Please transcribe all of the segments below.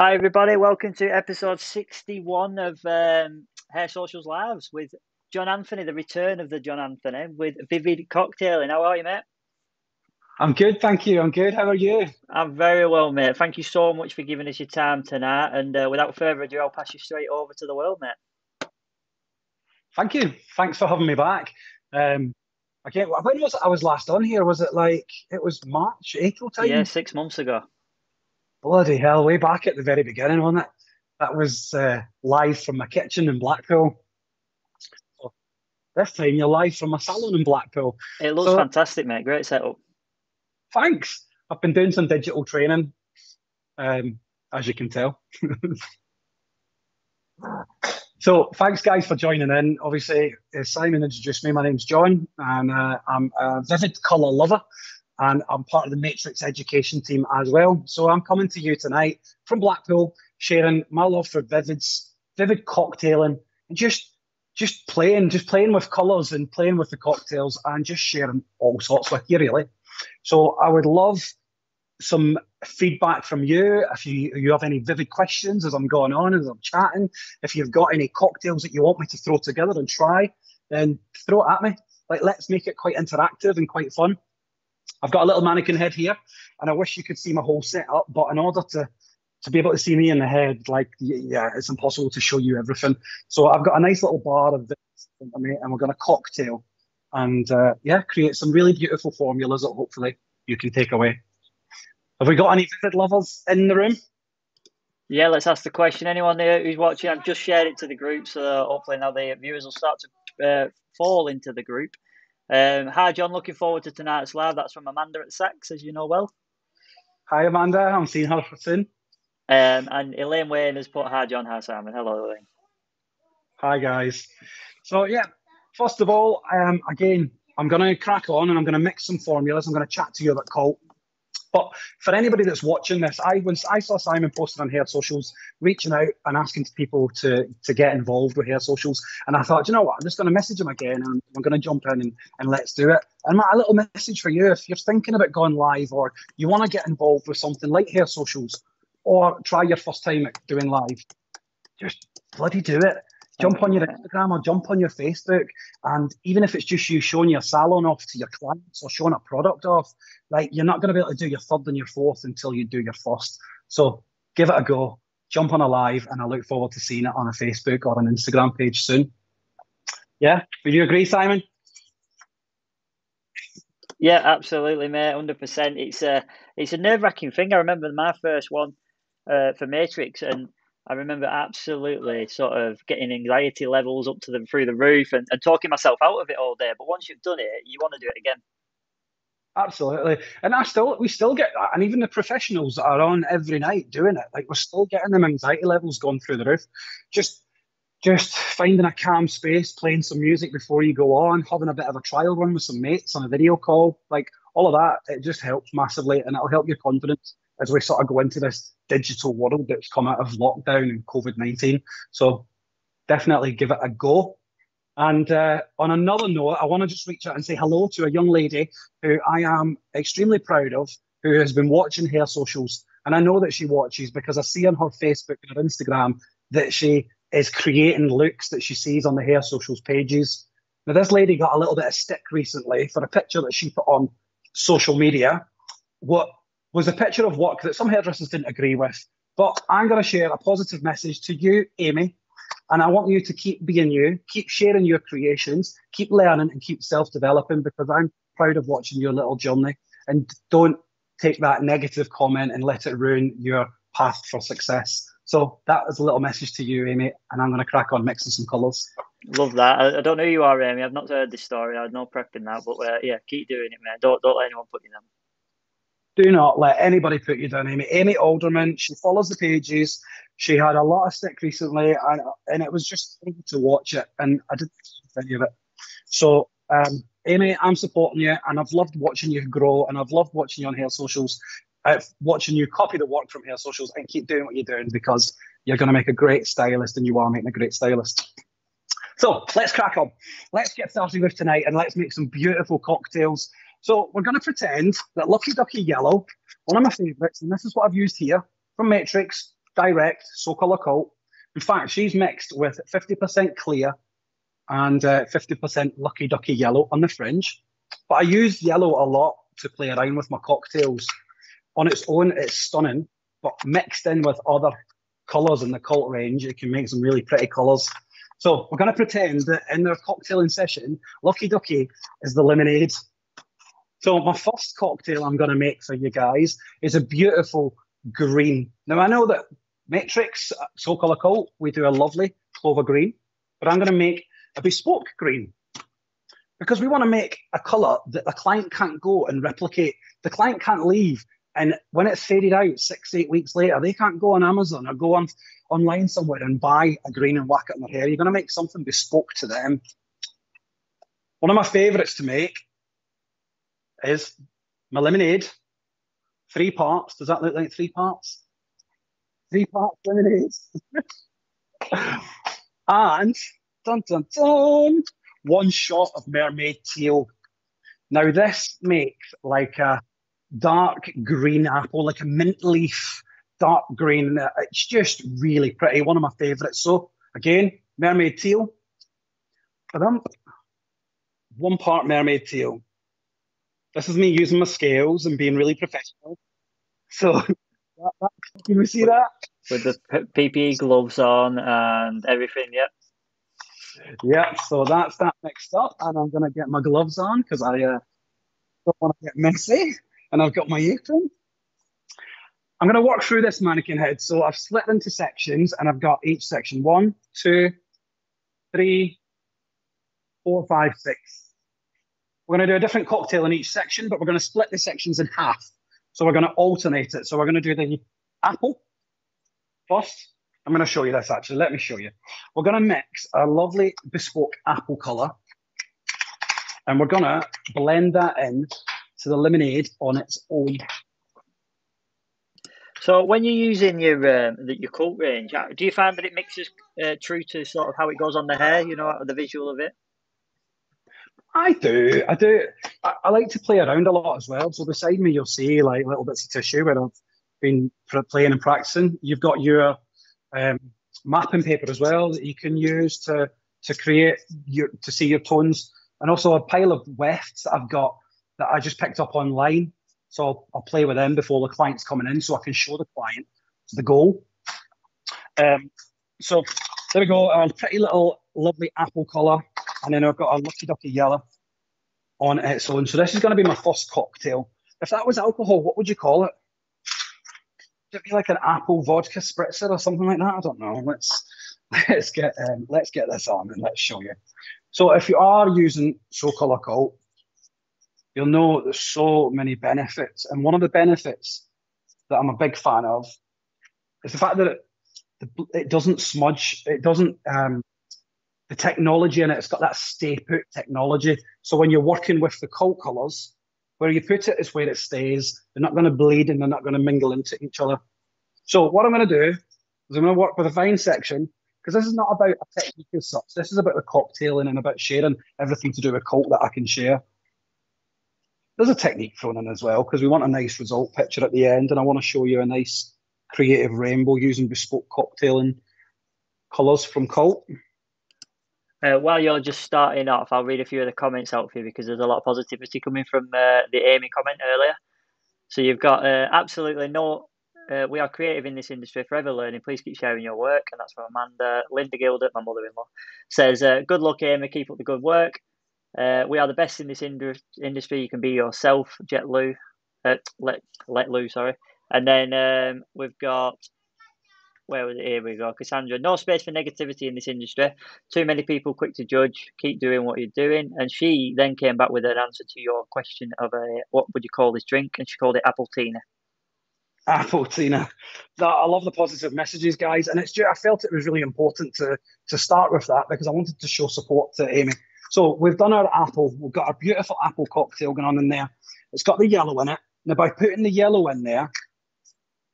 Hi, everybody. Welcome to episode 61 of um, Hair Socials Lives with John Anthoney, the return of the John Anthoney with Vivid Cocktailing. How are you, mate? I'm good, thank you. I'm good. How are you? I'm very well, mate. Thank you so much for giving us your time tonight. And uh, without further ado, I'll pass you straight over to the world, mate. Thank you. Thanks for having me back. Um, when was I was last on here? Was it like it was March, April time? Yeah, six months ago. Bloody hell, way back at the very beginning, wasn't it? That was uh, live from my kitchen in Blackpool. So this time you're live from my salon in Blackpool. It looks so, fantastic, mate. Great setup. Thanks. I've been doing some digital training, um, as you can tell. so thanks, guys, for joining in. Obviously, as Simon introduced me, my name's John, and uh, I'm a vivid colour lover and I'm part of the Matrix education team as well. So I'm coming to you tonight from Blackpool, sharing my love for vivids, vivid cocktailing, and just just playing, just playing with colours and playing with the cocktails and just sharing all sorts with you, really. So I would love some feedback from you. If you you have any vivid questions as I'm going on, as I'm chatting, if you've got any cocktails that you want me to throw together and try, then throw it at me. Like let's make it quite interactive and quite fun. I've got a little mannequin head here, and I wish you could see my whole setup. But in order to to be able to see me in the head, like yeah, it's impossible to show you everything. So I've got a nice little bar of this, and we're going to cocktail, and uh, yeah, create some really beautiful formulas that hopefully you can take away. Have we got any vivid lovers in the room? Yeah, let's ask the question. Anyone there who's watching, I've just shared it to the group, so hopefully now the viewers will start to uh, fall into the group. Um, hi, John. Looking forward to tonight's live. That's from Amanda at Sex, as you know well. Hi, Amanda. I'm seeing her soon. Um, and Elaine Wayne has put hi, John. Hi, Simon. Hello, Elaine. Hi, guys. So, yeah, first of all, um, again, I'm going to crack on and I'm going to mix some formulas. I'm going to chat to you about Cult. But for anybody that's watching this, I when I saw Simon posted on Hair Socials, reaching out and asking people to to get involved with Hair Socials, and I thought, you know what, I'm just going to message him again, and I'm going to jump in and, and let's do it. And my little message for you, if you're thinking about going live or you want to get involved with something like Hair Socials, or try your first time at doing live, just bloody do it jump on your Instagram or jump on your Facebook. And even if it's just you showing your salon off to your clients or showing a product off, like you're not going to be able to do your third and your fourth until you do your first. So give it a go, jump on a live, and I look forward to seeing it on a Facebook or an Instagram page soon. Yeah, would you agree, Simon? Yeah, absolutely, mate. Hundred percent. It's a it's a nerve wracking thing. I remember my first one uh, for Matrix, and I remember absolutely sort of getting anxiety levels up to them through the roof and, and talking myself out of it all day. But once you've done it, you want to do it again. Absolutely, and I still we still get that, and even the professionals that are on every night doing it, like we're still getting them anxiety levels going through the roof. Just, just finding a calm space, playing some music before you go on, having a bit of a trial run with some mates on a video call, like all of that, it just helps massively, and it'll help your confidence as we sort of go into this digital world that's come out of lockdown and COVID 19. So definitely give it a go. And uh, on another note, I want to just reach out and say hello to a young lady who I am extremely proud of, who has been watching Hair Socials. And I know that she watches because I see on her Facebook and her Instagram that she is creating looks that she sees on the Hair Socials pages. Now, this lady got a little bit of stick recently for a picture that she put on social media. What was a picture of work that some hairdressers didn't agree with. But I'm going to share a positive message to you, Amy, and I want you to keep being you, keep sharing your creations, keep learning, and keep self developing because I'm proud of watching your little journey. And don't take that negative comment and let it ruin your path for success. So that is a little message to you, Amy, and I'm going to crack on mixing some colours. Love that. I, don't know who you are, Amy. I've not heard this story. I had no prep in that, but uh, yeah, keep doing it, man. Don't don't let anyone put you down do not let anybody put you down, Amy. Amy Alderman, she follows the pages. She had a lot of stick recently, and, and it was just to watch it, and I didn't think any of it. So, um, Amy, I'm supporting you, and I've loved watching you grow, and I've loved watching you on Hair Socials, uh, watching you copy the work from Hair Socials, and keep doing what you're doing because you're going to make a great stylist, and you are making a great stylist. So let's crack on. Let's get started with tonight, and let's make some beautiful cocktails. So we're going to pretend that Lucky Ducky Yellow, one of my favourites, and this is what I've used here from Matrix, direct, SoColor Cult. In fact, she's mixed with 50% clear and uh, 50% Lucky Ducky yellow on the fringe. But I use yellow a lot to play around with my cocktails. On its own, it's stunning, but mixed in with other colours in the cult range, it can make some really pretty colours. So we're going to pretend that in their cocktailing session, Lucky Ducky is the lemonade. So my first cocktail I'm going to make for you guys is a beautiful green. Now I know that Matrix, SoColor Cult, we do a lovely clover green, but I'm going to make a bespoke green because we want to make a colour that the client can't go and replicate. The client can't leave. And when it's faded out six, eight weeks later, they can't go on Amazon or go on online somewhere and buy a green and whack it in their hair. You're going to make something bespoke to them. One of my favourites to make is my lemonade. Three parts. Does that look like three parts? Three parts lemonade. and dun dun dun, one shot of mermaid teal. Now this makes like a dark green apple, like a mint leaf, dark green. It's just really pretty. One of my favourites. So again, mermaid teal. One part mermaid teal. This is me using my scales and being really professional. So, that, that, can you see that? With the PPE gloves on and everything, yep. Yeah, so that's that mixed up, and I'm going to get my gloves on because I uh, don't want to get messy, and I've got my apron. I'm going to walk through this mannequin head. So I've split into sections, and I've got each section one, two, three, four, five, six. We're going to do a different cocktail in each section, but we're going to split the sections in half. So we're going to alternate it. So we're going to do the apple first, I'm going to show you this actually. Let me show you. We're going to mix a lovely bespoke apple colour and we're going to blend that in to the lemonade on its own. So when you're using your um, your cult range, do you find that it mixes uh, true to sort of how it goes on the hair? You know, the visual of it. I do, I do. I, I, like to play around a lot as well. So beside me, you'll see like little bits of tissue where I've been playing and practicing. You've got your um, mapping paper as well that you can use to to create your to see your tones, and also a pile of wefts that I've got that I just picked up online. So I'll, I'll play with them before the client's coming in, so I can show the client the goal. Um, so there we go, a pretty little lovely apple colour, and then I've got a lucky ducky yellow on its own. So this is going to be my first cocktail. If that was alcohol, what would you call it? Would it be like an apple vodka spritzer or something like that? I don't know. Let's let's get um, let's get this on and let's show you. So if you are using SoColor Cult, you'll know there's so many benefits, and one of the benefits that I'm a big fan of is the fact that it, it doesn't smudge. It doesn't. Um, the technology in it, it's got that stay put technology. So when you're working with the cult colors, where you put it is where it stays. They're not going to bleed and they're not going to mingle into each other. So what I'm going to do is I'm going to work with a vine section because this is not about a technique as such. This is about the cocktailing and about sharing everything to do with cult that I can share. There's a technique thrown in as well because we want a nice result picture at the end and I want to show you a nice creative rainbow using bespoke cocktailing colours from Cult. Uh, while you're just starting off, I'll read a few of the comments out for you because there's a lot of positivity coming from uh, the Amy comment earlier. So you've got uh, absolutely no. Uh, we are creative in this industry, forever learning. Please keep sharing your work, and that's from Amanda. Linda Gilder, my mother-in-law, says, uh, "Good luck, Amy. Keep up the good work. Uh, we are the best in this industry. You can be yourself, Jet Lou, let let Lou, sorry." And then um, we've got where was it? Here we go. Cassandra, no space for negativity in this industry. Too many people quick to judge. Keep doing what you're doing. And she then came back with an answer to your question of a, what would you call this drink? And she called it apple tina. Apple tina. I love the positive messages, guys. And it's I felt it was really important to, to start with that because I wanted to show support to Amy. So we've done our apple. We've got a beautiful apple cocktail going on in there. It's got the yellow in it. Now, by putting the yellow in there,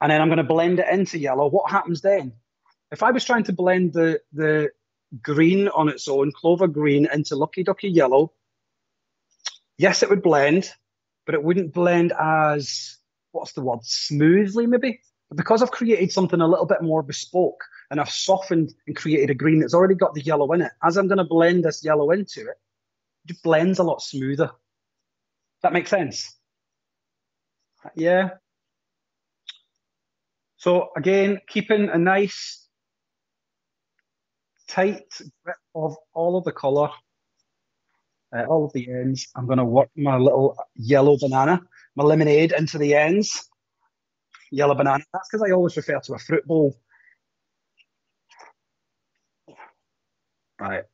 and then I'm going to blend it into yellow. What happens then? If I was trying to blend the, the green on its own, clover green, into Lucky Ducky yellow, yes, it would blend, but it wouldn't blend as, what's the word, smoothly maybe? But because I've created something a little bit more bespoke and I've softened and created a green that's already got the yellow in it, as I'm going to blend this yellow into it, it blends a lot smoother. That makes sense? Yeah. So again, keeping a nice tight grip of all of the colour, uh, all of the ends. I'm going to work my little yellow banana, my lemonade into the ends. Yellow banana. That's because I always refer to a fruit bowl. Right.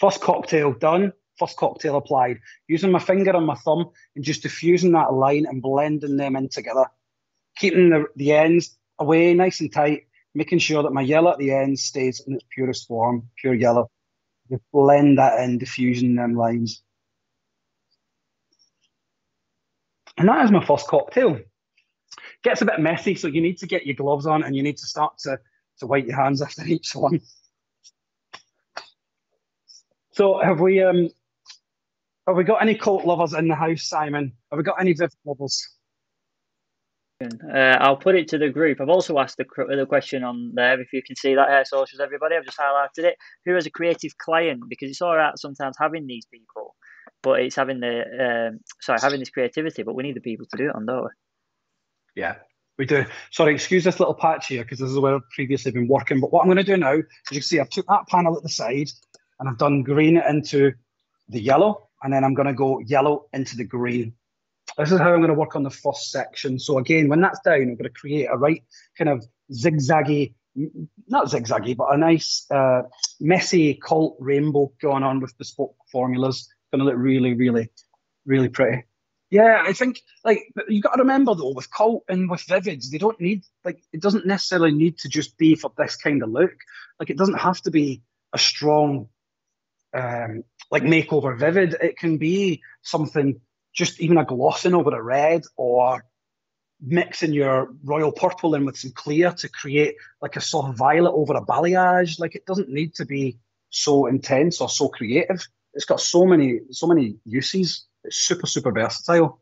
First cocktail done. First cocktail applied. Using my finger and my thumb and just diffusing that line and blending them in together. Keeping the, the ends away nice and tight making sure that my yellow at the end stays in its purest form, pure yellow. Just blend that in, diffusing them lines. And that is my first cocktail. Gets a bit messy, so you need to get your gloves on and you need to start to, to wipe your hands after each one. So have we um have we got any cult lovers in the house, Simon? Have we got any Viv lovers? Uh, I'll put it to the group. I've also asked the, the question on there if you can see that here, socials, everybody. I've just highlighted it. Who is a creative client? Because it's all right sometimes having these people, but it's having the um, sorry having this creativity. But we need the people to do it on, don't we? Yeah, we do. Sorry, excuse this little patch here because this is where I've previously been working. But what I'm going to do now, as you can see, I've took that panel at the side and I've done green into the yellow, and then I'm going to go yellow into the green. This is how I'm going to work on the first section. So again, when that's down, I'm going to create a right kind of zigzaggy, not zigzaggy, but a nice uh, messy cult rainbow going on with bespoke formulas. Going to look really, really, really pretty. Yeah, I think like you got to remember though with cult and with vivids, they don't need like it doesn't necessarily need to just be for this kind of look. Like it doesn't have to be a strong um, like makeover vivid. It can be something just even a glossing over a red or mixing your royal purple in with some clear to create like a soft violet over a balayage. Like it doesn't need to be so intense or so creative. It's got so many so many uses. It's super super versatile.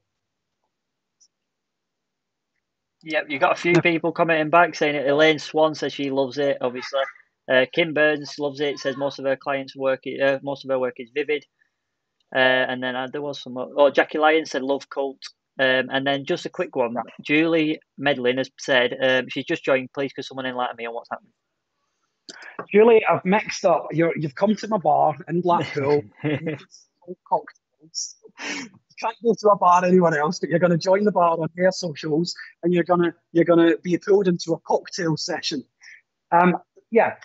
Yep, you got a few people commenting back saying it. Elaine Swan says she loves it. Obviously, uh, Kim Burns loves it. Says most of her clients' work, uh, most of her work is vivid. Uh, and then uh, there was some. Oh, Jackie Lyon said love cult. Um, and then just a quick one. Julie Medlin has said um, she's just joined. Please, could someone enlighten me on what's happening? Julie, I've mixed up. you have come to my bar in Blackpool. cocktails. You can't go to a bar anywhere else, but you're going to join the bar on their socials, and you're going to you're going to be pulled into a cocktail session. Um, yeah,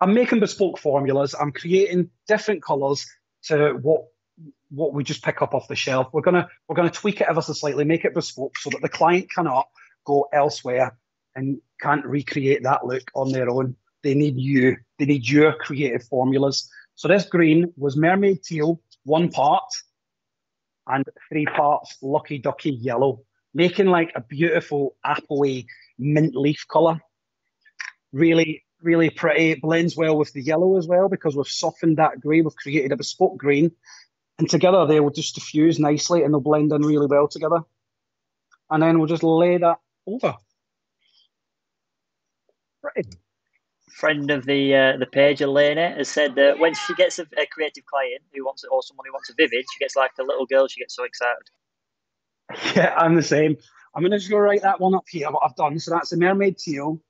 I'm making bespoke formulas. I'm creating different colours to what what we just pick up off the shelf. We're gonna we're gonna tweak it ever so slightly, make it bespoke so that the client cannot go elsewhere and can't recreate that look on their own. They need you. They need your creative formulas. So this green was mermaid teal, one part, and three parts lucky ducky yellow, making like a beautiful appley mint leaf colour. Really, really pretty. It blends well with the yellow as well because we've softened that grey. We've created a bespoke green and together they will just diffuse nicely and they'll blend in really well together. And then we'll just lay that over. Right. Friend of the uh, the page, Elena, has said that when she gets a, a, creative client who wants it or someone who wants a vivid, she gets like a little girl. She gets so excited. Yeah, I'm the same. I'm gonna just go write that one up here. What I've done. So that's a mermaid teal.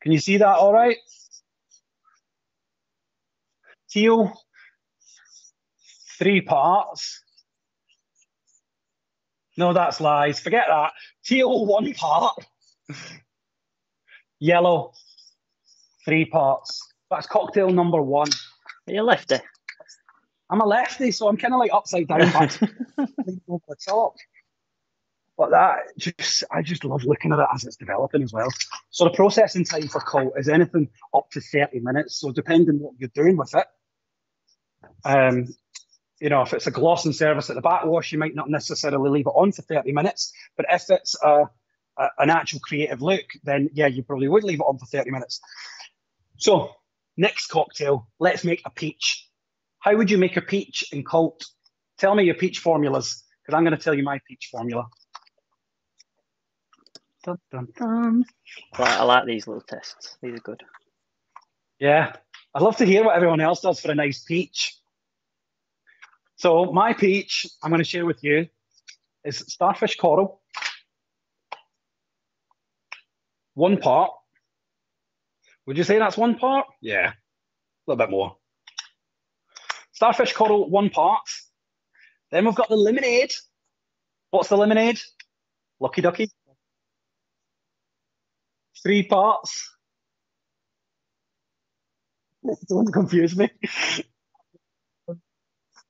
Can you see that? All right. Teal three parts. No, that's lies. Forget that. Teal, one part. Yellow, three parts. That's cocktail number one. Are you lefty? I'm a lefty, so I'm kind of like upside down, over the top. But that just, I just love looking at it as it's developing as well. So the processing time for cult is anything up to 30 minutes. So depending what you're doing with it, um, you know, if it's a glossing service at the backwash, you might not necessarily leave it on for 30 minutes. But if it's a, a, an actual creative look, then yeah, you probably would leave it on for 30 minutes. So, next cocktail, let's make a peach. How would you make a peach in cult? Tell me your peach formulas, because I'm going to tell you my peach formula. Dun, dun, dun. Um, right, I like these little tests. These are good. Yeah, I'd love to hear what everyone else does for a nice peach. So my peach, I'm going to share with you, is starfish coral. One part. Would you say that's one part? Yeah, a little bit more. Starfish coral, one part. Then we've got the lemonade. What's the lemonade? Lucky ducky. Three parts. Don't confuse me.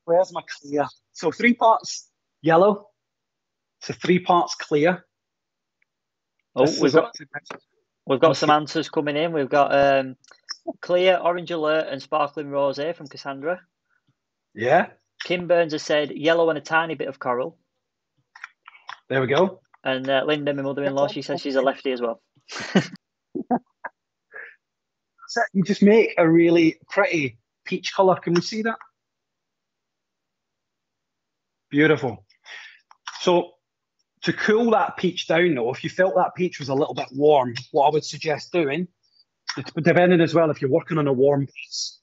Where's my clear? So three parts yellow, so three parts clear. Oh, we've got we've got some answers coming in. We've got um, clear, orange alert, and sparkling rosé from Cassandra. Yeah, Kim Burns has said yellow and a tiny bit of coral. there we go. And uh, Linda, my mother-in-law, she says she's a lefty as well. So you just make a really pretty peach colour. Can we see that? Beautiful. So to cool that peach down though, if you felt that peach was a little bit warm, what I would suggest doing, depending as well if you're working on a warm base,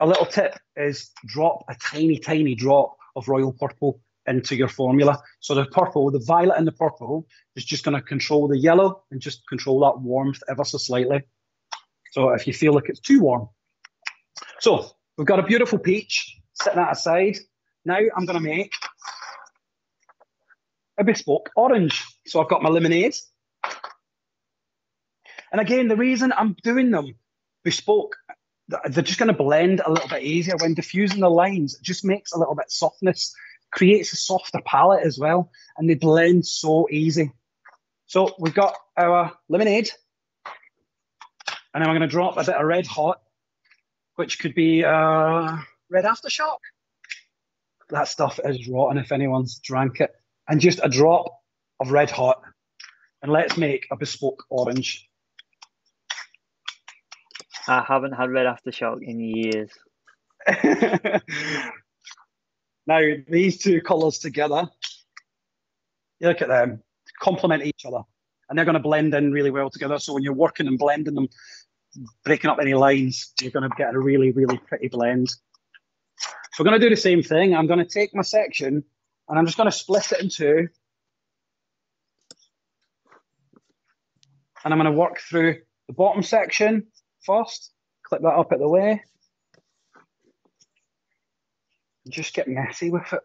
a little tip is drop a tiny, tiny drop of royal purple into your formula. So the purple, the violet and the purple is just going to control the yellow and just control that warmth ever so slightly. So if you feel like it's too warm. So we've got a beautiful peach, setting that aside. Now I'm going to make a bespoke orange. So I've got my lemonade. And again, the reason I'm doing them bespoke, they're just going to blend a little bit easier when diffusing the lines. It just makes a little bit softness, creates a softer palette as well, and they blend so easy. So we've got our lemonade, and then I'm going to drop a bit of red hot, which could be uh, red aftershock. That stuff is rotten if anyone's drank it. And just a drop of red hot, and let's make a bespoke orange. I haven't had red aftershock in years. now, these two colours together, you look at them, complement each other, and they're going to blend in really well together. So when you're working and blending them, breaking up any lines, you're going to get a really, really pretty blend. So we're going to do the same thing. I'm going to take my section and I'm just going to split it in two. And I'm going to work through the bottom section first, clip that up at the way. Just get messy with it.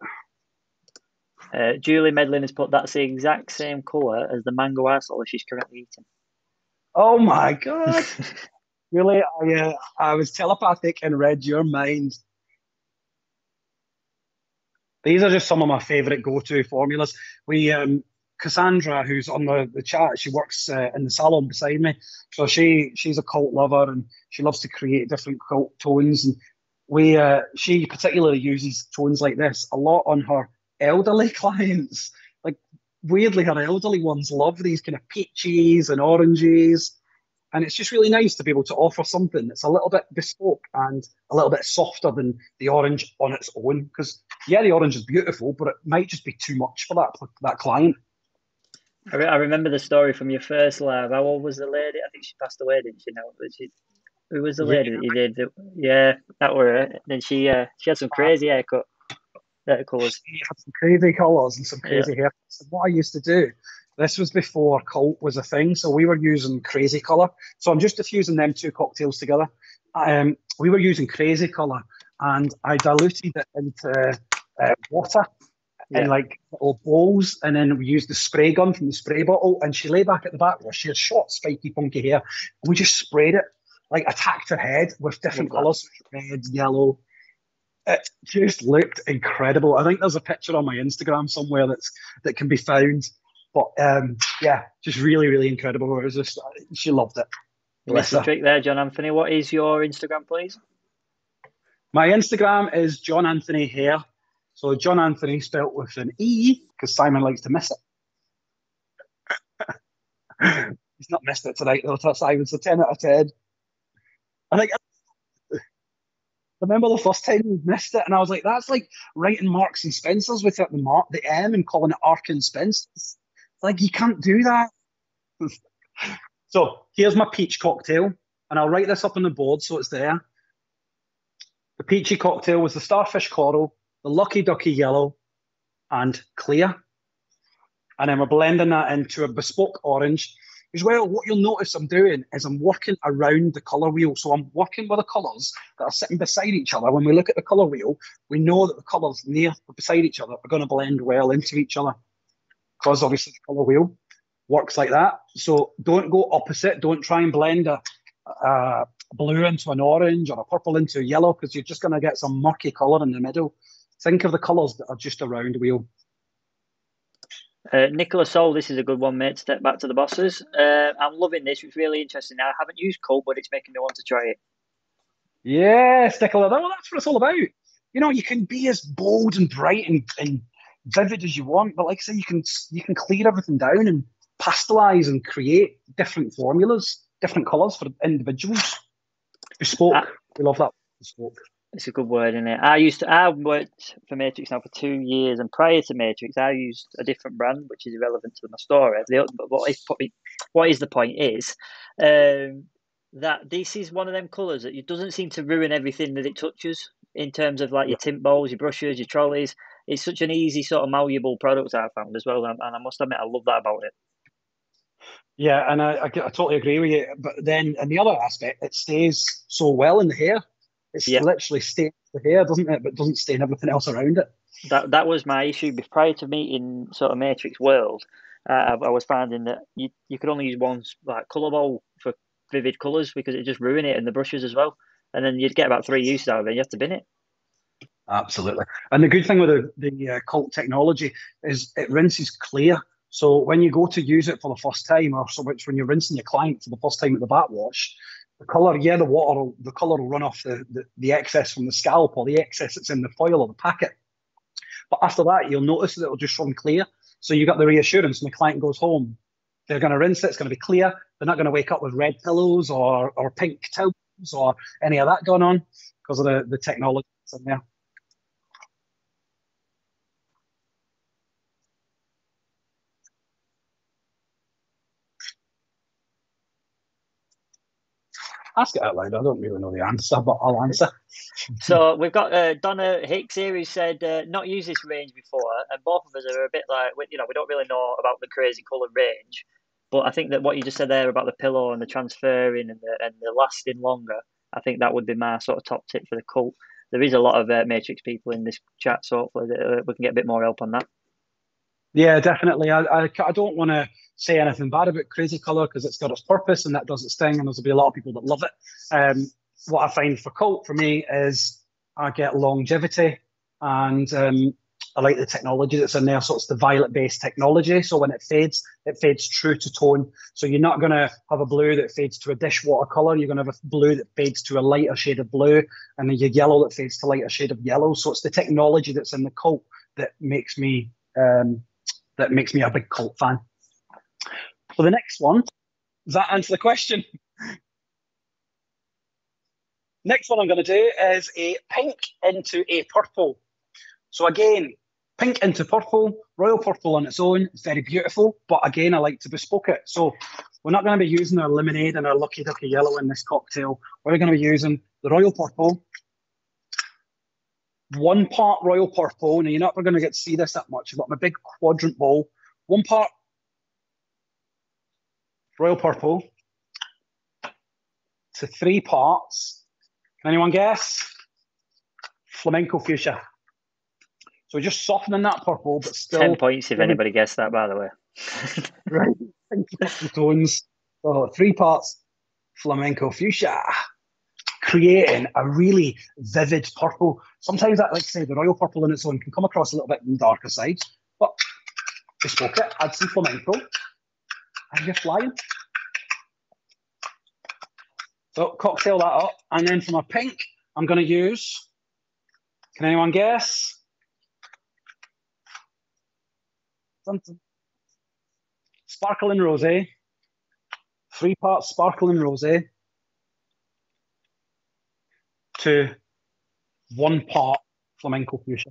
Uh, Julie Medlin has put that's the exact same colour as the mango arsehole she's currently eating. Oh my god! really, I uh, I was telepathic and read your mind. These are just some of my favourite go-to formulas. We um, Cassandra, who's on the, the chat, she works uh, in the salon beside me. So she she's a cult lover and she loves to create different cult tones. And we uh, she particularly uses tones like this a lot on her elderly clients. Like weirdly, her elderly ones love these kind of peaches and oranges. And it's just really nice to be able to offer something that's a little bit bespoke and a little bit softer than the orange on its own. Because yeah, the orange is beautiful, but it might just be too much for that that client. I, re- I remember the story from your first live. How old was the lady? I think she passed away, didn't she? Now, was she? Who was the lady that you did? that- Yeah, that were it. Then she uh, she had some crazy haircut. Hair colours. She had some crazy colours and some crazy hair. So what I used to do, this was before cult was a thing, so we were using crazy colour. So I'm just diffusing them two cocktails together. Um, we were using crazy colour, and I diluted it into uh, water Yeah. in like little bowls, and then we used the spray gun from the spray bottle. And she lay back at the back where she had short, spiky, funky hair, and we just sprayed it, like attacked her head with different that. colours, red, yellow. It just looked incredible. I think there's a picture on my Instagram somewhere that's that can be found. But um, yeah, just really, really incredible. It was just she loved it. Bless Missed her. trick there, John Anthoney. What is your Instagram, please? My Instagram is John Anthoney Hair. So John Anthoney spelt with an E because Simon likes to miss it. He's not missed it tonight though. So Simon's a ten out of ten. I think I remember the first time we missed it, and I was like, "That's like writing Marks and Spencers without the mark, the M, and calling it Ark and Spencers." Like you can't do that. so here's my peach cocktail, and I'll write this up on the board so it's there. The peachy cocktail was the starfish coral, the lucky ducky yellow, and clear. And then we're blending that into a bespoke orange. As well, what you'll notice I'm doing is I'm working around the colour wheel. So I'm working with the colours that are sitting beside each other. When we look at the colour wheel, we know that the colours near beside each other are going to blend well into each other. Because obviously the colour wheel works like that. So don't go opposite. Don't try and blend a, a blue into an orange or a purple into a yellow because you're just going to get some murky colour in the middle. Think of the colours that are just around the wheel. Uh, Nicholas Soul, this is a good one, mate. Step back to the bosses. Uh, I'm loving this. It's really interesting. I haven't used Cult, but it's making me want to try it. Yeah, Yes, Nicholas. Well, that's what it's all about. You know, you can be as bold and bright and, and vivid as you want, but like I say, you can you can clear everything down and pastelize and create different formulas, different colours for individuals. Bespoke. Uh, we love that. Bespoke. It's a good word, isn't it? I used to. I worked for Matrix now for two years, and prior to Matrix, I used a different brand, which is irrelevant to my story. But what is what is the point is um, that this is one of them colours that it doesn't seem to ruin everything that it touches in terms of like your tint bowls, your brushes, your trolleys. It's such an easy sort of malleable product I found as well, and I must admit I love that about it. Yeah, and I, I, I totally agree with you. But then, in the other aspect, it stays so well in the hair. It's yeah. literally stains the hair, doesn't it? But doesn't stain everything else around it. That that was my issue prior to meeting sort of Matrix World. Uh, I, was finding that you you could only use one like color bowl for vivid colors because it just ruined it and the brushes as well. And then you'd get about three uses out of it. You have to bin it. Absolutely. And the good thing with the, the uh, cult technology is it rinses clear. So when you go to use it for the first time, or so much when you're rinsing your client for the first time at the bat wash, the colour, yeah, the water, will, the colour will run off the, the, the excess from the scalp or the excess that's in the foil or the packet. But after that, you'll notice that it'll just run clear. So you've got the reassurance, and the client goes home. They're going to rinse it. It's going to be clear. They're not going to wake up with red pillows or or pink towels or any of that going on because of the, the technology that's in there. Ask it out loud. I don't really know the answer, but I'll answer. so we've got uh, Donna Hicks here who said uh, not used this range before, and both of us are a bit like you know we don't really know about the crazy colour range, but I think that what you just said there about the pillow and the transferring and the and the lasting longer, I think that would be my sort of top tip for the cult. There is a lot of uh, Matrix people in this chat, so hopefully uh, we can get a bit more help on that. Yeah, definitely. I, I, I don't want to say anything bad about Crazy Color because it's got its purpose and that does its thing, and there's will be a lot of people that love it. Um, what I find for Cult for me is I get longevity and um, I like the technology that's in there. So it's the violet based technology. So when it fades, it fades true to tone. So you're not going to have a blue that fades to a dishwater color. You're going to have a blue that fades to a lighter shade of blue and then your yellow that fades to lighter shade of yellow. So it's the technology that's in the cult that makes me um, that makes me a big cult fan. For the next one, does that answer the question? Next one I'm going to do is a pink into a purple. So again, pink into purple, royal purple on its own, it's very beautiful. But again, I like to bespoke it. So we're not going to be using our lemonade and our lucky ducky yellow in this cocktail. We're going to be using the royal purple, one part royal purple. Now you're not going to get to see this that much. I've got my big quadrant bowl. One part royal purple to three parts. Can anyone guess? Flamenco fuchsia. So just softening that purple, but still. 10 points if anybody guessed that, by the way. right. Thank the tones. So three parts flamenco fuchsia, creating a really vivid purple. Sometimes, that, like I say, the royal purple in its own can come across a little bit darker side, but bespoke it, add some flamenco, and you're flying. So cocktail that up, and then for my pink, I'm going to use. Can anyone guess? Something. Sparkling rosé. Three parts sparkling rosé to one part flamenco fuchsia.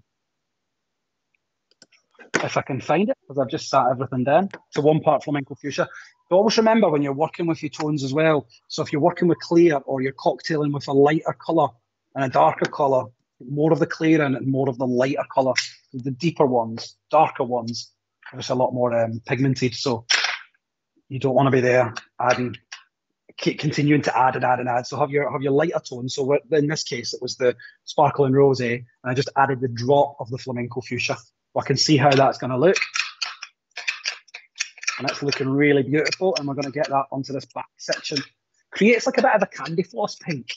if I can find it, because I've just sat everything down. So one part flamenco fuchsia. But always remember when you're working with your tones as well. So if you're working with clear or you're cocktailing with a lighter colour and a darker colour, more of the clear and more of the lighter colour. The deeper ones, darker ones, obviously a lot more um, pigmented. So you don't want to be there adding keep continuing to add and add and add. So have your have your lighter tone. So in this case, it was the sparkling rose, and I just added the drop of the flamenco fuchsia. So I can see how that's going to look, and that's looking really beautiful. And we're going to get that onto this back section. Creates like a bit of a candy floss pink.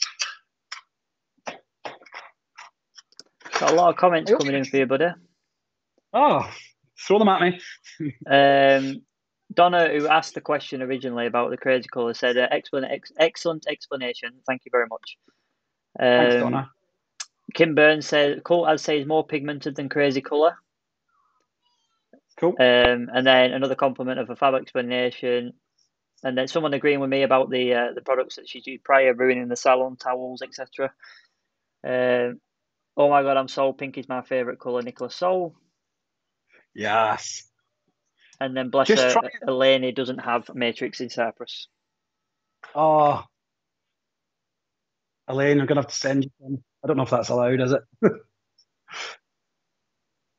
Got a lot of comments coming in for you, buddy. Oh, throw them at me. um, Donna, who asked the question originally about the crazy colour, said, uh, excellent, ex- excellent explanation. Thank you very much. Um, Thanks, Donna. Kim Burns said, Cult, I'd say, is more pigmented than crazy colour. Cool. Um, and then another compliment of a fab explanation. And then someone agreeing with me about the uh, the products that she used prior, ruining the salon towels, etc. Um, oh my god, I'm so pink is my favourite colour, Nicholas Soul. Yes. And then bless Just her, Eleni doesn't have Matrix in Cyprus. Oh, Elaine, I'm gonna have to send you one. I don't know if that's allowed, is it?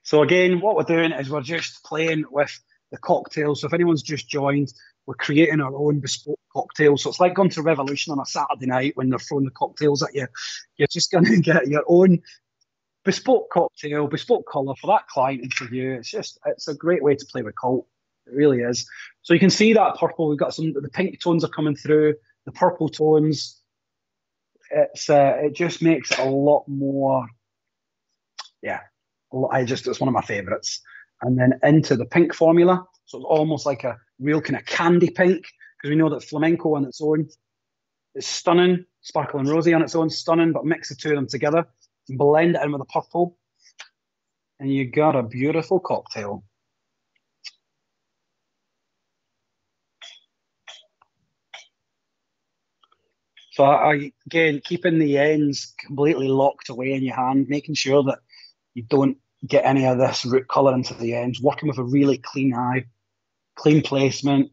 so again, what we're doing is we're just playing with the cocktails. So if anyone's just joined, we're creating our own bespoke cocktails. So it's like going to Revolution on a Saturday night when they're throwing the cocktails at you. You're just going to get your own bespoke cocktail, bespoke colour for that client and you. It's just it's a great way to play with Cult. It really is. So you can see that purple. We've got some the pink tones are coming through. The purple tones. It's uh, it just makes it a lot more. Yeah, I just it's one of my favourites. And then into the pink formula. So it's almost like a real kind of candy pink because we know that flamenco on its own is stunning, sparkling rosé on its own, stunning. But mix the two of them together blend it in with the purple, and you got a beautiful cocktail. So again, keeping the ends completely locked away in your hand, making sure that you don't get any of this root colour into the ends, working with a really clean eye, clean placement.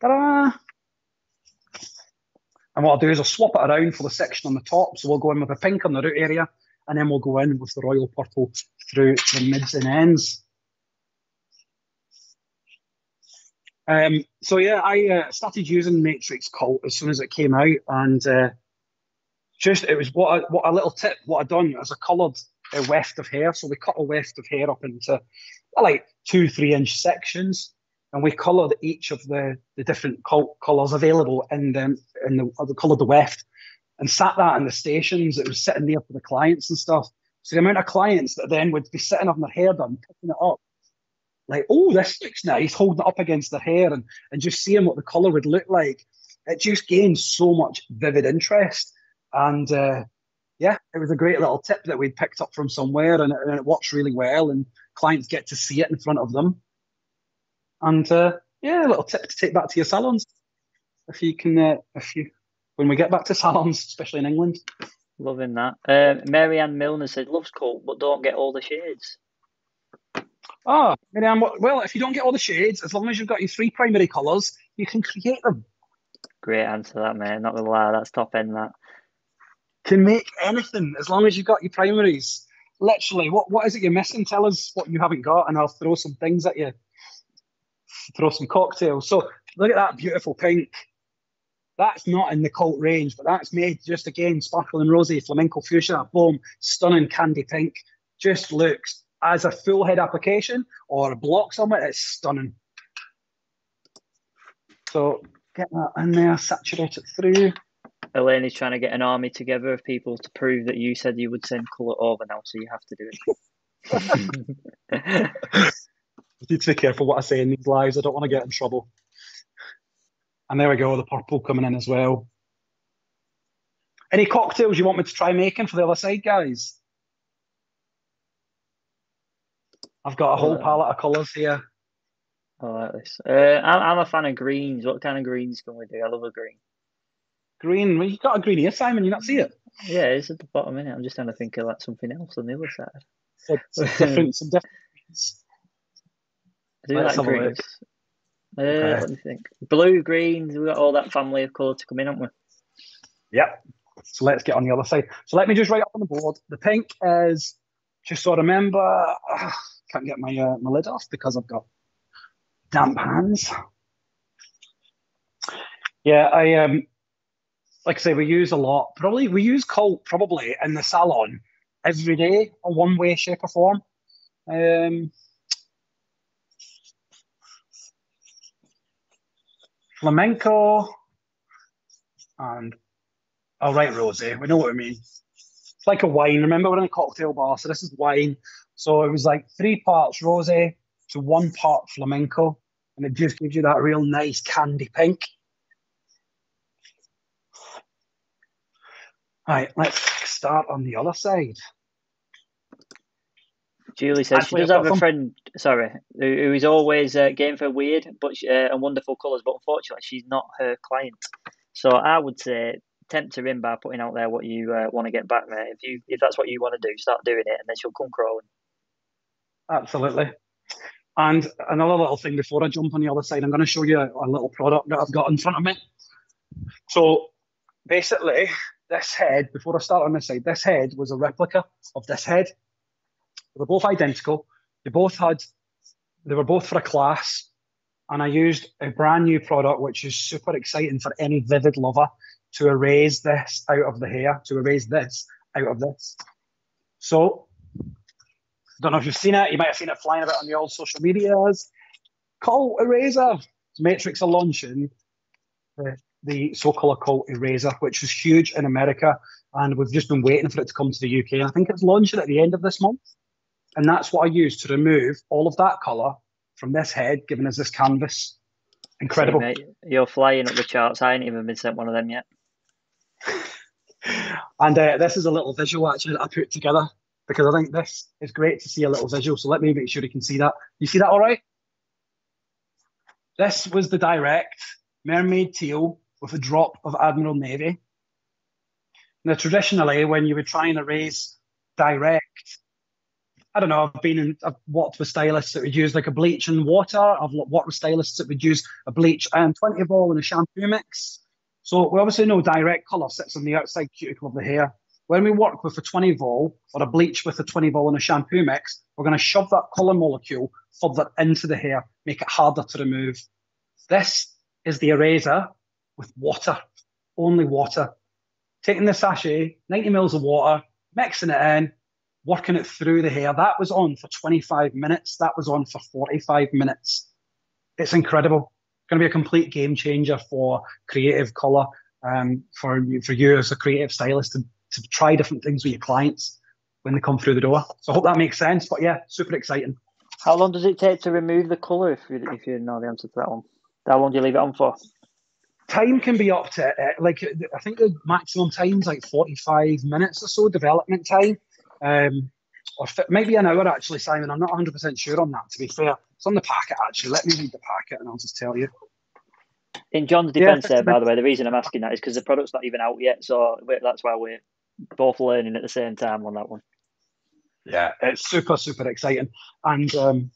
Ta-da! And what I'll do is I'll swap it around for the section on the top. So we'll go in with a pink on the root area, and then we'll go in with the royal purple through the mids and ends. Um, so yeah, I uh, started using Matrix Cult as soon as it came out, and uh, just it was what a, what a little tip. What I done is I coloured a weft of hair, so we cut a weft of hair up into like two three inch sections, and we coloured each of the, the different colours available in the, in the, the coloured the weft and sat that in the stations. It was sitting there for the clients and stuff. So the amount of clients that then would be sitting on their hair done, picking it up, like, oh, this looks nice, holding it up against their hair and, and just seeing what the colour would look like. It just gained so much vivid interest. And uh, yeah, it was a great little tip that we'd picked up from somewhere and, and it works really well. And clients get to see it in front of them and uh, yeah, a little tip to take back to your salons if you can, uh, if you when we get back to salons, especially in England. Loving that. Uh, Mary Ann Milner said, "Loves Cult, but don't get all the shades." Ah, oh, Mary Ann. well, if you don't get all the shades, as long as you've got your three primary colours, you can create them. Great answer, that man. Not gonna lie, that's top end. That can make anything as long as you've got your primaries. Literally, what what is it you're missing? Tell us what you haven't got, and I'll throw some things at you throw some cocktails. So look at that beautiful pink. That's not in the cult range, but that's made just again sparkling rosé, flamenco fuchsia, boom, stunning candy pink. Just looks as a full head application or a block somewhere, it's stunning. So get that in there, saturate it through. Elaine is trying to get an army together of people to prove that you said you would send colour over now, so you have to do it. need to be careful what I say in these lives. I don't want to get in trouble. And there we go, the purple coming in as well. Any cocktails you want me to try making for the other side, guys? I've got a whole palette of colours here. I like this. Uh, I'm, I'm a fan of greens. What kind of greens can we do? I love a green. Green? Well, you got a green here, Simon. You not see it? Yeah, it's at the bottom, innit? I'm just trying to think of like something else on the other side. some different, some different. I do Let's like have a look. greens. Uh, Okay. Let me think. Blue, greens, we've got all that family of colour to come in, haven't we? Yep. So let's get on the other side. So let me just write up on the board. The pink is just so I remember. ah, can't get my uh, my lid off because I've got damp hands. Yeah, I um, like I say, we use a lot. Probably we use Cult probably in the salon every day, in one way, shape, or form. Um, flamenco and all right, right, rosé. Eh, we know what we mean. It's like a wine. Remember, we're in a cocktail bar, so this is wine. So it was like three parts rosé to one part flamenco, and it just gives you that real nice candy pink. Right, let's start on the other side. Julie says Actually, she does I've a friend, sorry, who, who is always uh, game for weird but uh, and wonderful colours, but unfortunately she's not her client. So I would say tempt her in by putting out there what you uh, want to get back, mate. If you if that's what you want to do, start doing it, and then she'll come crawling. Absolutely. And another little thing before I jump on the other side, I'm going to show you a, a little product that I've got in front of me. So basically, this head, before I start on this side, this head was a replica of this head. They were both identical. They both had, they were both for a class. And I used a brand new product, which is super exciting for any vivid lover to erase this out of the hair, to erase this out of this. So I don't know if you've seen it. You might have seen it flying about on the old social medias. Cult Eraser. Matrix are launching the, the so-called Cult Eraser, which was huge in America, and we've just been waiting for it to come to the UK. And I think it's launching at the end of this month, and that's what I use to remove all of that colour from this head, giving us this canvas. Incredible. See, mate, you're flying up the charts. I ain't even been sent one of them yet. And uh, this is a little visual actually that I put together because I think this is great to see a little visual. So let me make sure you can see that. You see that all right? This was the direct mermaid teal with a drop of Admiral Navy. Now, traditionally, when you were trying to raise direct, I don't know, I've been in, I've worked with stylists that would use like a bleach and water. I've worked with stylists that would use a bleach and 20 vol and a shampoo mix. So we obviously know direct colour sits on the outside cuticle of the hair. When we work with a 20 vol or a bleach with a 20 vol and a shampoo mix, we're going to shove that colour molecule further into the hair, make it harder to remove. This is the eraser with water, only water. Taking the sachet, 90 mils of water, mixing it in, working it through the hair. That was on for 25 minutes. That was on for 45 minutes. It's incredible. Going to be a complete game changer for creative colour, um, for, you- for you as a creative stylist to, to try different things with your clients when they come through the door. So I hope that makes sense. But yeah, super exciting. How long does it take to remove the colour if you, if you know the answer to that one? How long do you leave it on for? Time can be up to uh, like I think the maximum time's like 45 minutes or so development time. Um, or fi- maybe an hour actually, Simon. I'm not 100% sure on that, to be fair. It's on the packet actually. Let me read the packet and I'll just tell you. In John's Yeah, defence, there, by the way, the reason I'm asking that is because the product's not even out yet, so that's why we're both learning at the same time on that one. Yeah, it's super, super exciting. And um,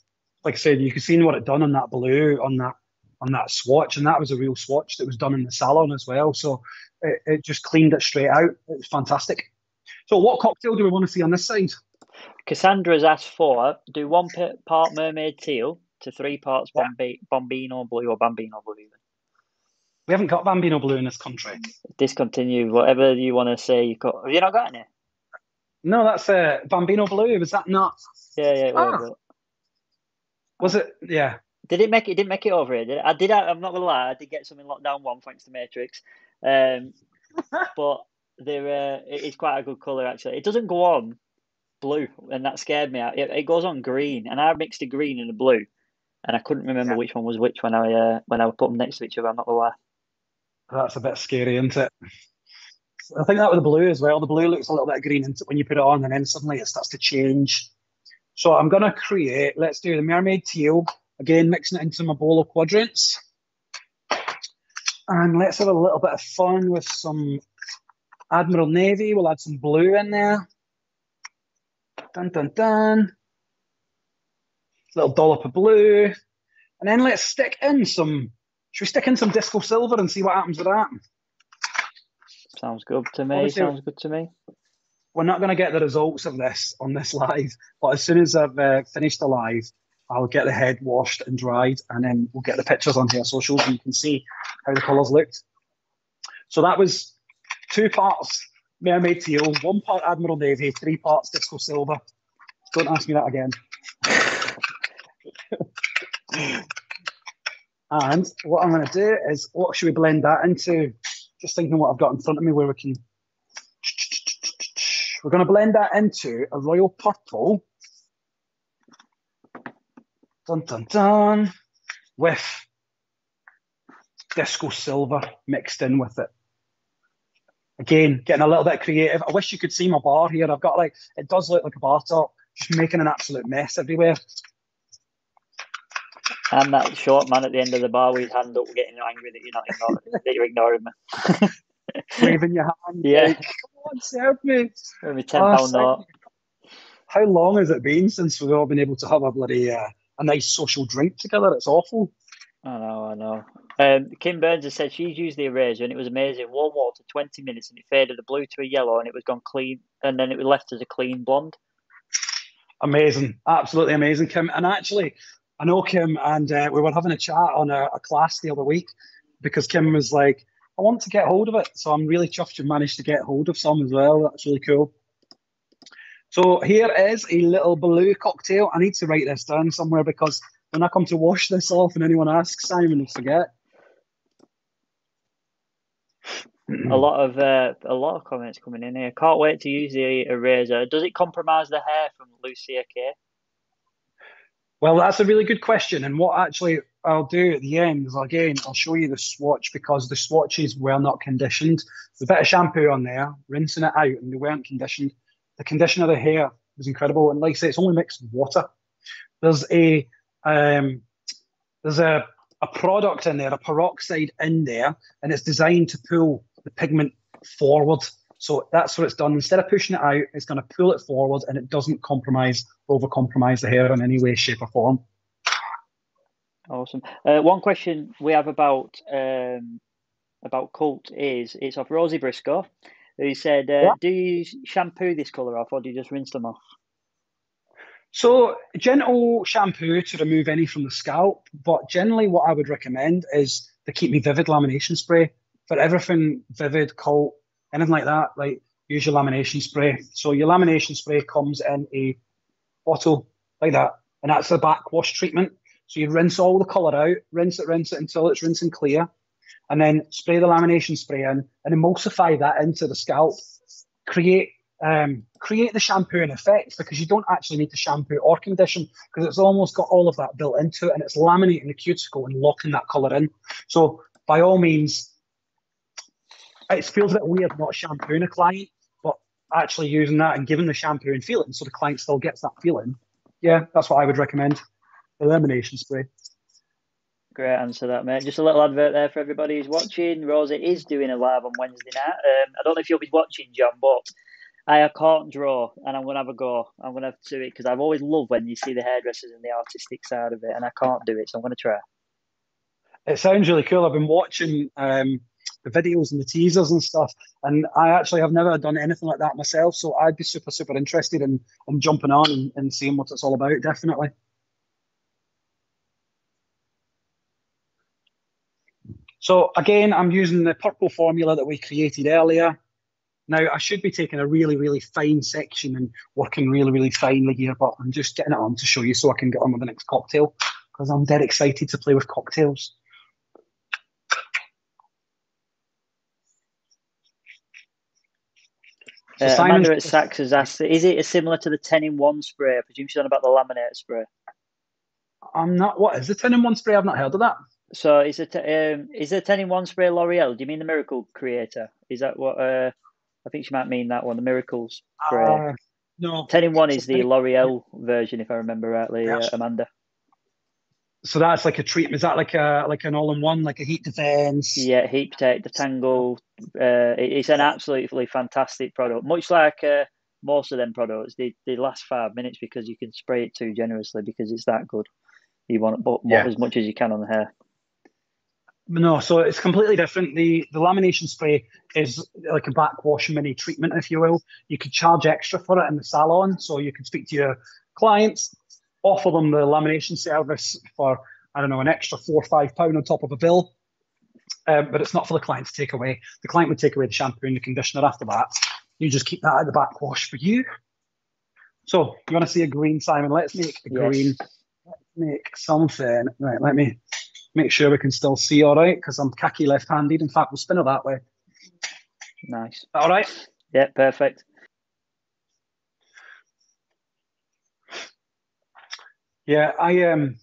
like I said, you can see what it done on that blue, on that on that swatch, and that was a real swatch that was done in the salon as well. So it, it just cleaned it straight out. It was fantastic. So what cocktail do we want to see on this side? Cassandra's asked for do one part mermaid teal to three parts bombi- bombino blue or bambino blue. We haven't got Bambino Blue in this country. Discontinue whatever you want to say. You got. Have you not got any? No, that's uh, Bambino Blue. Was that not? Yeah, yeah. it was, Ah. Was it? Yeah. Did it make it? Didn't make it over here. Did it? I did. I'm not gonna lie. I did get something locked down one thanks to Matrix, um, but they're uh, it's quite a good color actually. It doesn't go on blue, and that scared me. It, it goes on green, and I mixed a green and a blue, and I couldn't remember Yeah. which one was which when I uh, when I put them next to each other. I'm not gonna lie. That's a bit scary, isn't it? I think that with the blue as well. The blue looks a little bit green when you put it on, and then suddenly it starts to change. So I'm going to create, let's do the mermaid teal, again, mixing it into my bowl of quadrants. And let's have a little bit of fun with some Admiral Navy. We'll add some blue in there. Dun dun dun. Little dollop of blue. And then let's stick in some. Should we stick in some disco silver and see what happens with that? Sounds good to me. Obviously- Sounds good to me. We're not going to get the results of this on this live, but as soon as I've uh, finished the live, I'll get the head washed and dried, and then we'll get the pictures onto our socials, and you can see how the colours looked. So that was two parts mermaid teal, one part admiral navy, three parts disco silver. Don't ask me that again. and what I'm going to do is, what should we blend that into? Just thinking what I've got in front of me where we can. We're going to blend that into a royal purple. Dun dun dun. With disco silver mixed in with it. Again, getting a little bit creative. I wish you could see my bar here. I've got like, it does look like a bar top, just making an absolute mess everywhere. And that short man at the end of the bar with his hand up, getting angry that you're not ignoring, that you're ignoring me. Waving your hand. Yeah. like, Come on, serve me. With my ten Oh, pound note. How long has it been since we've all been able to have a bloody uh, a nice social drink together? It's awful. I know, I know. Um, Kim Burns has said she's used the eraser and it was amazing. Warm water, 20 minutes, and it faded the blue to a yellow and it was gone clean, and then it was left as a clean blonde. Amazing, absolutely amazing, Kim. And actually, I know Kim, and uh, we were having a chat on a, a class the other week because Kim was like, "I want to get hold of it," so I'm really chuffed you managed to get hold of some as well. That's really cool. So here is a little blue cocktail. I need to write this down somewhere because when I come to wash this off and anyone asks, Simon will forget. A lot of uh, a lot of comments coming in here. Can't wait to use the eraser. Does it compromise the hair from Lucia K? Well, that's a really good question. And what actually I'll do at the end is again, I'll show you the swatch because the swatches were not conditioned. A bit of shampoo on there, rinsing it out, and they weren't conditioned. The condition of the hair was incredible. And like I say, it's only mixed with water. There's a um, there's a, a product in there, a peroxide in there, and it's designed to pull the pigment forward. So that's what it's done. Instead of pushing it out, it's going to pull it forward and it doesn't compromise, over compromise the hair in any way, shape, or form. Awesome. Uh, one question we have about um, about Cult is it's off Rosie Briscoe, who said, uh, Yeah. "Do you shampoo this colour off, or do you just rinse them off?" So, gentle shampoo to remove any from the scalp, but generally, what I would recommend is the Keep Me Vivid lamination spray for everything vivid, cult, anything like that. Like, use your lamination spray. So, your lamination spray comes in a bottle like that, and that's a backwash treatment. So, you rinse all the colour out, rinse it, rinse it until it's rinsing clear, and then spray the lamination spray in and emulsify that into the scalp. Create um, create the shampooing effect because you don't actually need to shampoo or condition because it's almost got all of that built into it and it's laminating the cuticle and locking that colour in. So by all means, it feels a bit weird not shampooing a client, but actually using that and giving the shampooing feeling so the client still gets that feeling. Yeah, that's what I would recommend. Elimination spray. Great answer, that mate. Just a little advert there for everybody who's watching. Rosie is doing a live on Wednesday night. Um, I don't know if you'll be watching, John, but I can't draw, and I'm gonna have a go. I'm gonna have to do it because I've always loved when you see the hairdressers and the artistic side of it, and I can't do it, so I'm gonna try. It sounds really cool. I've been watching um, the videos and the teasers and stuff, and I actually have never done anything like that myself. So I'd be super, super interested in, in jumping on and, and seeing what it's all about. Definitely. So again, I'm using the purple formula that we created earlier. Now I should be taking a really, really fine section and working really, really finely here, but I'm just getting it on to show you so I can get on with the next cocktail because I'm dead excited to play with cocktails. So Uh, Amanda at Saks has asked, is it similar to the 10 in 1 spray? I presume she's on about the laminator spray. I'm not. What is the ten in one spray? I've not heard of that. So is it um, is the 10 in 1 spray L'Oreal? Do you mean the Miracle Creator? Is that what uh, I think she might mean that one, the Miracles spray? Uh, no. 10 in 1 is the L'Oreal version, if I remember rightly, uh, Amanda. So that's like a treatment. Is that like a like an all in one, like a heat defense? Yeah, heat protect, the Tangle. Uh, it- it's an absolutely fantastic product. Much like uh, most of them products they, they last five minutes because you can spray it too generously because it's that good. You want to yeah. as much as you can on the hair. No, so it's completely different. The the lamination spray is like a backwash mini treatment, if you will. You could charge extra for it in the salon, so you can speak to your clients, offer them the lamination service for I don't know an extra four or five pound on top of a bill. Um, but it's not for the client to take away. The client would take away the shampoo and the conditioner after that. You just keep that at the backwash for you. So you want to see a green, Simon? Let's make a yes. green. Let's make something. Right, let me make sure we can still see all right because I'm khaki left-handed. In fact, we'll spin it that way. Nice. All right. Yeah, perfect. Yeah, I um,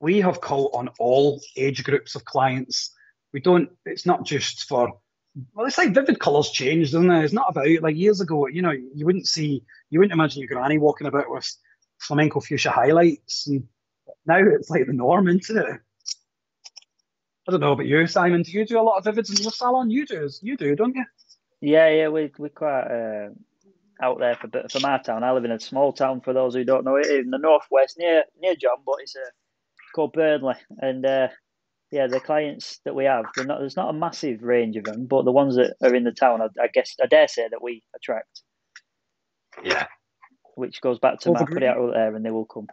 we have called on all age groups of clients. We don't. It's not just for. Well, it's like vivid colours changed, isn't it? It's not about like years ago. You know, you wouldn't see, you wouldn't imagine your granny walking about with flamenco fuchsia highlights, and now it's like the norm, isn't it? I don't know about you, Simon. Do you do a lot of vivids in your salon? You do, you do, don't you? Yeah, yeah, we we're quite uh, out there for for my town. I live in a small town. For those who don't know it, in the northwest, near near John, but it's uh, called Burnley, and uh, yeah, the clients that we have, not, there's not a massive range of them, but the ones that are in the town, I, I guess I dare say that we attract. Yeah. Which goes back to my put it out there, and they will come.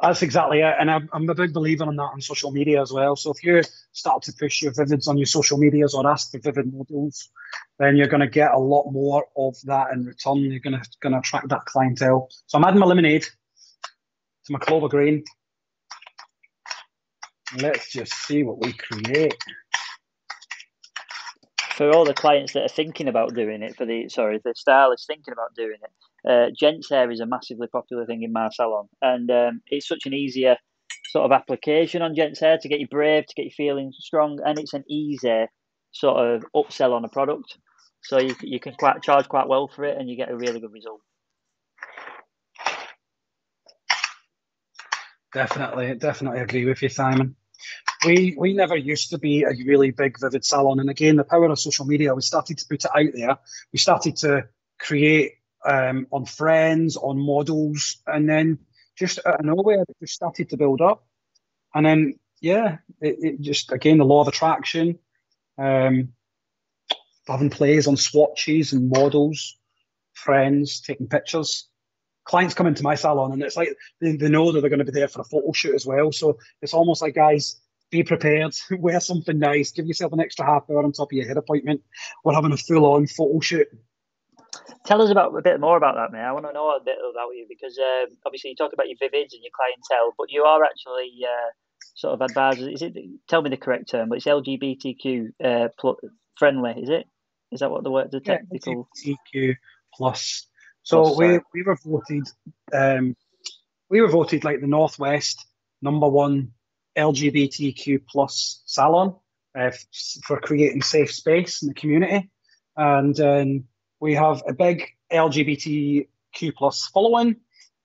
That's exactly it. And I'm, a big believer in that on social media as well. So if you start to push your Vivids on your social medias or ask for Vivid models, then you're going to get a lot more of that in return. You're going to, going to attract that clientele. So I'm adding my lemonade to my clover green. Let's just see what we create. For all the clients that are thinking about doing it, for the sorry, the stylist thinking about doing it, uh, gents hair is a massively popular thing in my salon, and um, it's such an easier sort of application on gents hair to get you brave, to get you feeling strong, and it's an easy sort of upsell on a product. So you you can quite charge quite well for it, and you get a really good result. Definitely, definitely agree with you, Simon. We we never used to be a really big vivid salon, and again, the power of social media, we started to put it out there. We started to create um, on friends, on models, and then just out of nowhere, it just started to build up. And then, yeah, it, it just again the law of attraction, um, having plays on swatches and models, friends taking pictures. Clients come into my salon and it's like they, they know that they're going to be there for a photo shoot as well. So it's almost like, guys, be prepared, wear something nice, give yourself an extra half hour on top of your head appointment. We're having a full on photo shoot. Tell us about a bit more about that, mate. I want to know a bit about you because uh, obviously you talk about your vivids and your clientele, but you are actually uh, sort of advisors. Is it? Tell me the correct term, but it's LGBTQ uh, pl- friendly. Is it? Is that what the word? The technical yeah, LGBTQ plus. So we we were voted. Um, we were voted like the Northwest number one LGBTQ plus salon uh, for creating safe space in the community, and. Um, we have a big LGBTQ plus following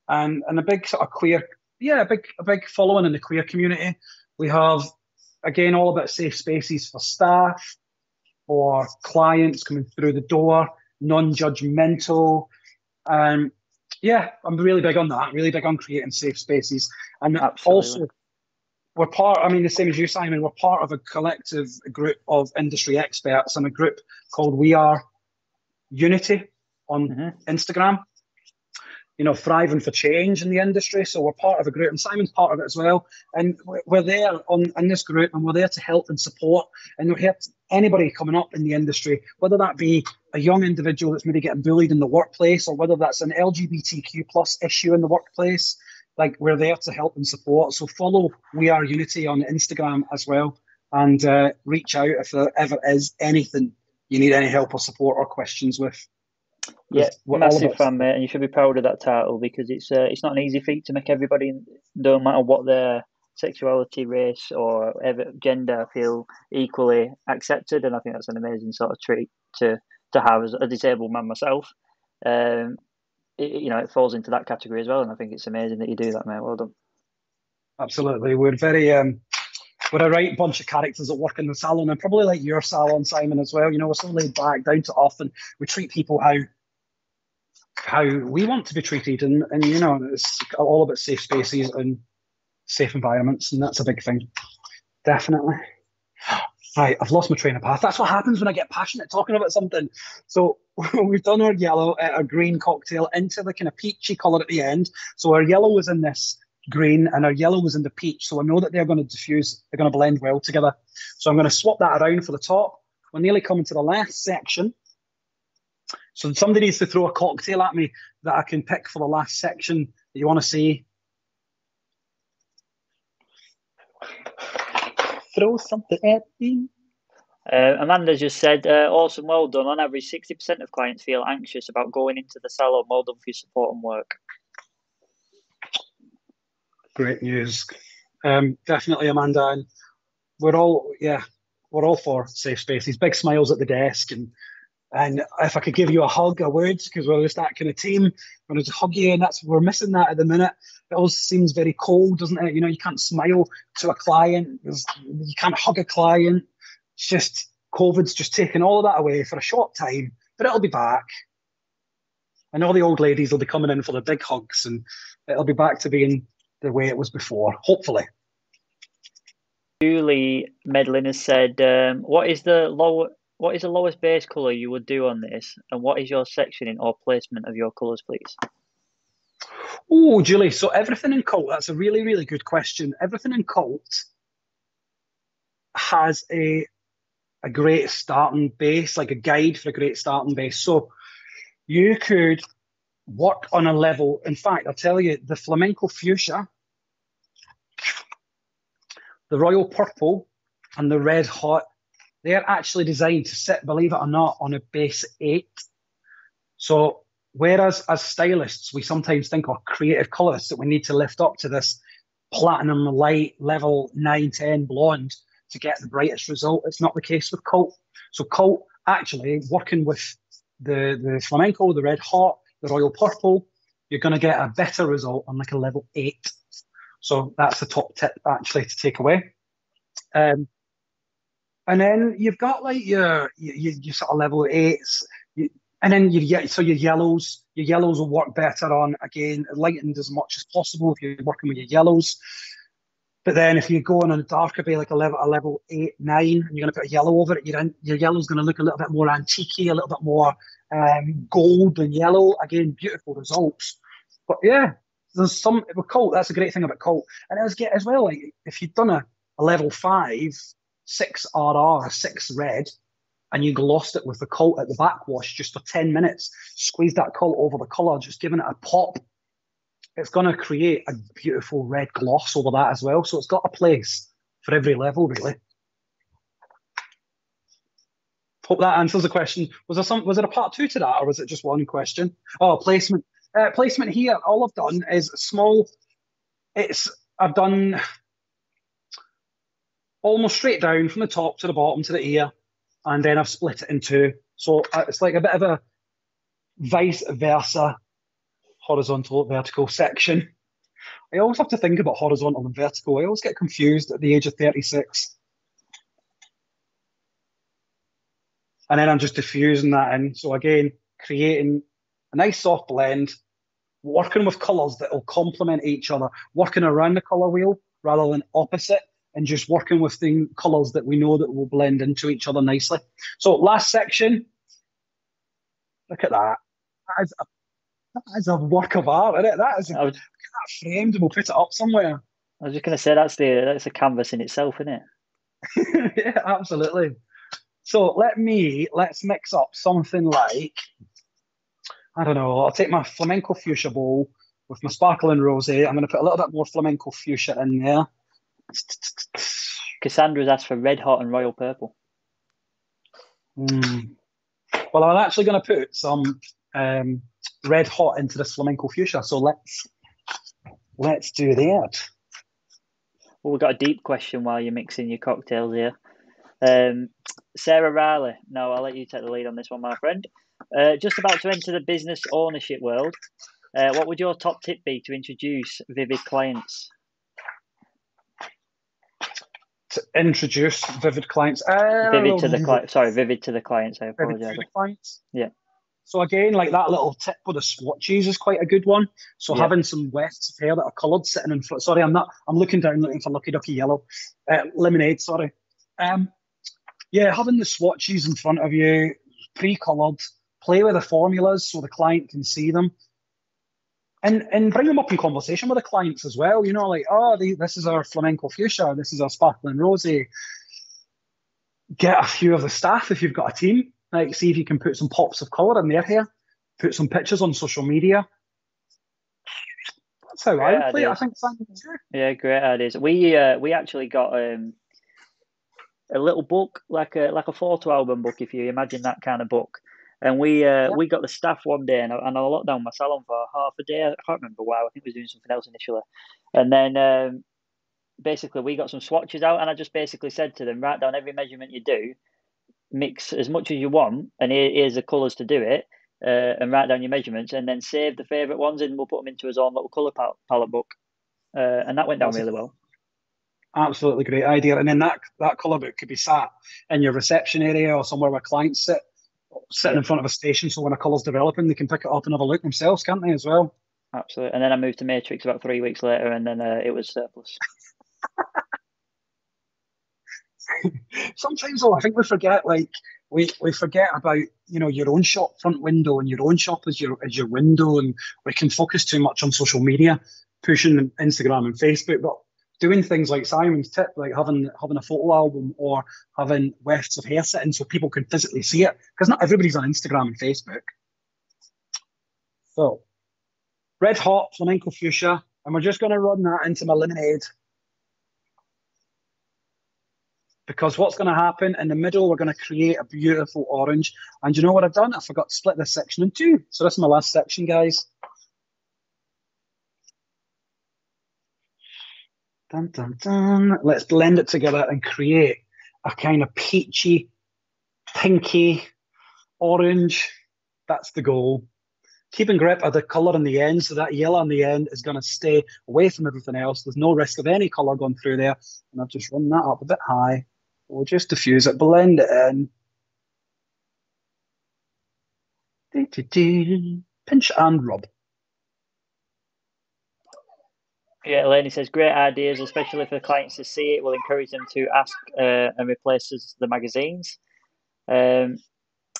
and, and a big sort of queer, yeah, a big a big following in the queer community. We have again all about safe spaces for staff, for clients coming through the door, non-judgmental. Um, yeah, I'm really big on that. Really big on creating safe spaces, and Absolutely. also we're part. I mean, the same as you, Simon. We're part of a collective group of industry experts and a group called We Are unity on mm-hmm. Instagram. You know, thriving for change in the industry. So we're part of a group, and Simon's part of it as well. And we're there on in this group, and we're there to help and support. And here to, anybody coming up in the industry, whether that be a young individual that's maybe getting bullied in the workplace, or whether that's an LGBTQ plus issue in the workplace. Like we're there to help and support. So follow We Are Unity on Instagram as well, and uh, reach out if there ever is anything you need any help or support or questions with. Yeah, massive fan, mate, and you should be proud of that title because it's uh, it's not an easy feat to make everybody, no matter what their sexuality, race, or ever, gender, feel equally accepted, and I think that's an amazing sort of treat to to have as a disabled man myself. Um, it, you know, it falls into that category as well, and I think it's amazing that you do that, mate. Well done. Absolutely, we're very um, we're a right bunch of characters that work in the salon and probably like your salon, Simon, as well. You know, we're so laid back, down to earth, and we treat people how how we want to be treated, and and you know, it's all about safe spaces and safe environments, and that's a big thing, definitely. Right, I've lost my train of path. That's what happens when I get passionate talking about something. So we've done our yellow, uh, our green cocktail into the kind of peachy colour at the end. So our yellow was in this green and our yellow was in the peach. So I know that they're going to diffuse, they're going to blend well together. So I'm going to swap that around for the top. We're nearly coming to the last section. So somebody needs to throw a cocktail at me that I can pick for the last section that you want to see. Throw something at me. Uh, Amanda just said, uh, awesome, well done. On average, 60% of clients feel anxious about going into the salon. Well done for your support and work. Great news. Um, definitely, Amanda. And we're all, yeah, we're all for safe spaces. Big smiles at the desk. And and if I could give you a hug, I would, because we're just that kind of team. When I just hug you, and that's we're missing that at the minute. It all seems very cold, doesn't it? You know, you can't smile to a client. You can't hug a client. It's just COVID's just taken all of that away for a short time, but it'll be back. And all the old ladies will be coming in for the big hugs, and it'll be back to being the way it was before, hopefully. Julie Medlin has said, um, "What is the low? What is the lowest base color you would do on this, and what is your sectioning or placement of your colors, please?" Oh, Julie. So everything in Cult. That's a really, really good question. Everything in Cult has a a great starting base, like a guide for a great starting base. So you could work on a level. In fact, I'll tell you, the flamenco fuchsia, the royal purple, and the red hot, they're actually designed to sit, believe it or not, on a base eight. So whereas as stylists, we sometimes think, or creative colorists, that we need to lift up to this platinum light level 9, 10 blonde to get the brightest result. It's not the case with Cult. So Cult actually working with the, the flamenco, the red hot, the royal purple, you're going to get a better result on like a level eight. So that's the top tip actually to take away. Um, and then you've got like your your, your sort of level eights, you, and then you so your yellows, your yellows will work better on again lightened as much as possible if you're working with your yellows. But then if you're going on a darker bay, like a level, a level eight, nine, and you're going to put a yellow over it, your, your yellow's going to look a little bit more antique a little bit more um, gold and yellow. Again, beautiful results. But yeah, there's some with Cult. That's a great thing about Cult. And it was get as well. Like if you'd done a, a level five, six RR, six red, and you glossed it with the Cult at the backwash just for ten minutes, squeeze that Cult over the color, just giving it a pop it's going to create a beautiful red gloss over that as well. So it's got a place for every level, really. Hope that answers the question. Was there some? Was there a part two to that, or was it just one question? Oh, placement. Uh, placement here. All I've done is small. It's I've done almost straight down from the top to the bottom to the ear, and then I've split it in two. So uh, it's like a bit of a vice versa horizontal vertical section. I always have to think about horizontal and vertical. I always get confused at the age of 36. And then I'm just diffusing that in. So again, creating a nice soft blend, working with colours that will complement each other, working around the colour wheel rather than opposite, and just working with the colours that we know that will blend into each other nicely. So last section, look at that. That is a that is a work of art, isn't it? That is a, was, that framed and we'll put it up somewhere. I was just going to say that's the that's a canvas in itself, isn't it? yeah, absolutely. So let me let's mix up something like I don't know. I'll take my flamenco fuchsia bowl with my sparkling rosé. I'm going to put a little bit more flamenco fuchsia in there. Cassandra's asked for red hot and royal purple. Mm. Well, I'm actually going to put some um, red hot into this flamenco fuchsia. So let's let's do that. Well, we've got a deep question while you're mixing your cocktails here. Um, Sarah Riley, no, I'll let you take the lead on this one, my friend. Uh, just about to enter the business ownership world. Uh, what would your top tip be to introduce Vivid clients? To introduce Vivid clients, uh, Vivid to the client. Sorry, Vivid to the clients. I apologize. clients. Yeah. So again, like that little tip with the swatches is quite a good one. So yeah. having some wefts of hair that are coloured sitting in front. Sorry, I'm not. I'm looking down looking for Lucky Ducky Yellow, uh, lemonade. Sorry. Um, yeah, having the swatches in front of you, pre-coloured. Play with the formulas so the client can see them. And, and bring them up in conversation with the clients as well. You know, like, oh, they, this is our flamenco fuchsia, this is our sparkling rosé. Get a few of the staff if you've got a team like, see if you can put some pops of colour in their hair, put some pictures on social media. That's how great I would play it. I think Yeah, great ideas. We uh, we actually got um, a little book, like a like a photo album book, if you imagine that kind of book. And we uh, yeah. we got the staff one day, and I, and I locked down my salon for half a day. I can't remember why. I think we was doing something else initially. And then um, basically we got some swatches out, and I just basically said to them, write down every measurement you do, mix as much as you want, and here, here's the colours to do it, uh, and write down your measurements, and then save the favourite ones, and we'll put them into his own little colour pal- palette book, uh, and that went down really well. Absolutely great idea, and then that that colour book could be sat in your reception area or somewhere where clients sit, sitting in front of a station. So when a colour's developing, they can pick it up and have a look themselves, can't they, as well? Absolutely. And then I moved to Matrix about three weeks later, and then uh, it was surplus. sometimes though, I think we forget like we, we forget about you know your own shop front window and your own shop as your as your window, and we can focus too much on social media, pushing Instagram and Facebook, but doing things like Simon's tip, like having having a photo album or having wefts of hair sitting so people can physically see it, because not everybody's on Instagram and Facebook. So, red hot flamenco fuchsia, and we're just going to run that into my lemonade because what's going to happen in the middle, we're going to create a beautiful orange. And you know what I've done? I forgot to split this section in two. So this is my last section, guys. Dun, dun, dun. Let's blend it together and create a kind of peachy, pinky, orange. That's the goal. Keeping grip of the colour on the end, so that yellow on the end is going to stay away from everything else. There's no risk of any colour going through there. And I've just run that up a bit high. We'll just diffuse it, blend it in. Pinch and rub. Yeah, Eleni says great ideas, especially for clients to see it. Will encourage them to ask uh, and replace the magazines. Um,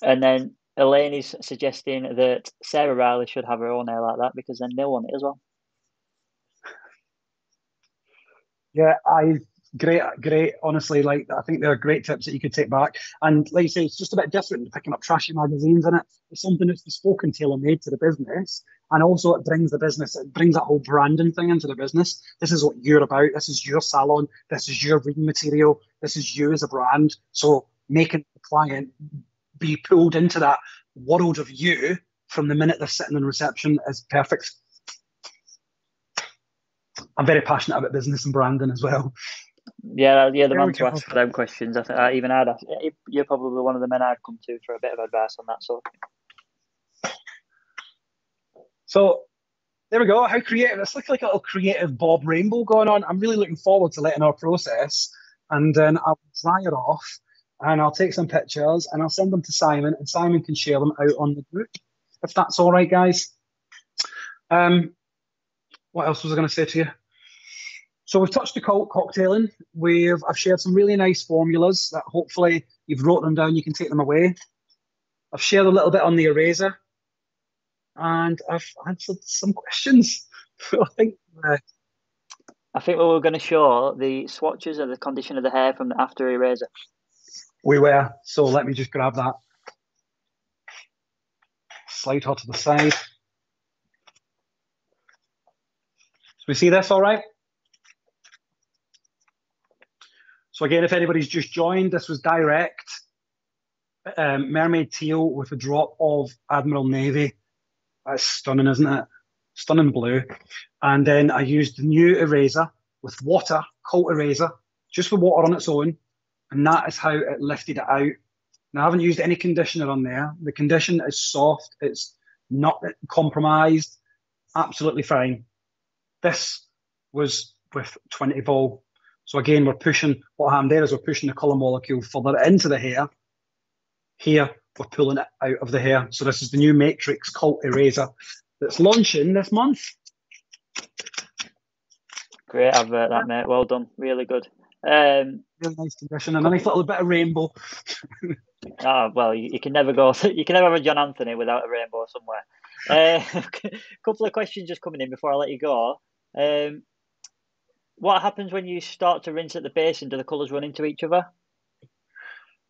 and then Elaine is suggesting that Sarah Riley should have her own hair like that because then they'll want it as well. Yeah, I great, great. Honestly, like I think there are great tips that you could take back. And like you say, it's just a bit different picking up trashy magazines in it. It's something that's bespoke and tailor made to the business. And also it brings the business, it brings that whole branding thing into the business. This is what you're about. This is your salon. This is your reading material. This is you as a brand. So making the client be pulled into that world of you from the minute they're sitting in reception is perfect. I'm very passionate about business and branding as well. Yeah, yeah, the man to ask for them questions. I think I even I'd ask, you're probably one of the men I'd come to for a bit of advice on that sort. So there we go. How creative! It's like like a little creative Bob Rainbow going on. I'm really looking forward to letting our process, and then I'll dry it off, and I'll take some pictures, and I'll send them to Simon, and Simon can share them out on the group, if that's all right, guys. Um, what else was I going to say to you? So we've touched the cocktailing. We've I've shared some really nice formulas that hopefully you've wrote them down. You can take them away. I've shared a little bit on the eraser, and I've answered some questions. I think. Uh, I think we were going to show the swatches of the condition of the hair from the after eraser. We were. So let me just grab that. Slide her to the side. So we see this all right? So again, if anybody's just joined, this was direct um, mermaid teal with a drop of Admiral Navy. That's stunning, isn't it? Stunning blue. And then I used the new eraser with water, Cult eraser, just with water on its own. And that is how it lifted it out. Now, I haven't used any conditioner on there. The condition is soft. It's not compromised. Absolutely fine. This was with 20 vol so again, we're pushing, what happened there is we're pushing the colour molecule further into the hair. Here, we're pulling it out of the hair. So this is the new Matrix Cult Eraser that's launching this month. Great advert, that mate. Well done. Really good. Um, really nice condition and a nice little bit of rainbow. oh well, you, you, can never go. You can never have a John Anthoney without a rainbow somewhere. A uh, couple of questions just coming in before I let you go. Um, what happens when you start to rinse at the base and do the colours run into each other?